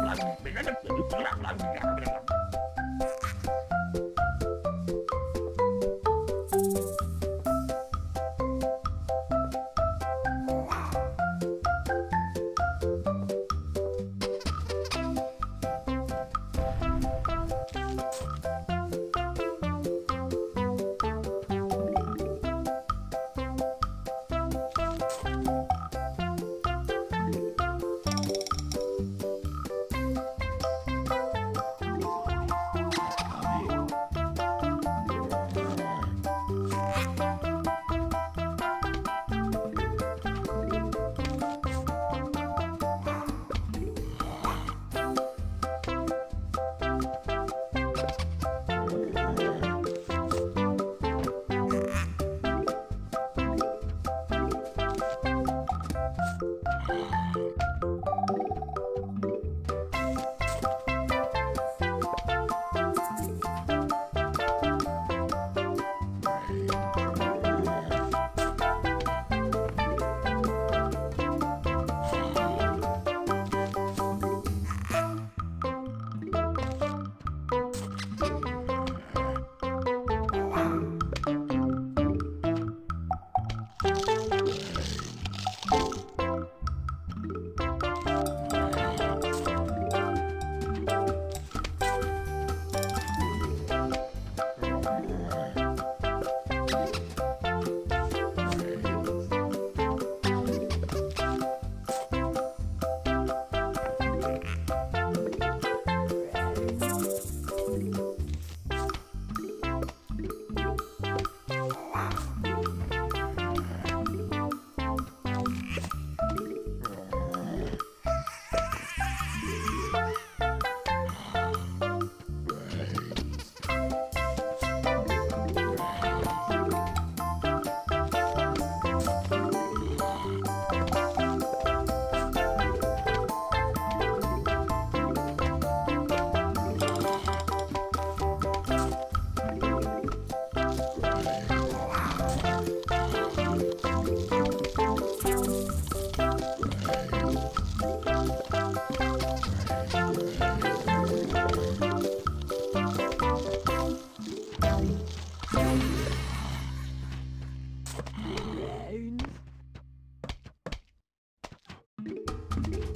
Oh, my God.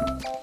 you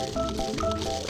Bye.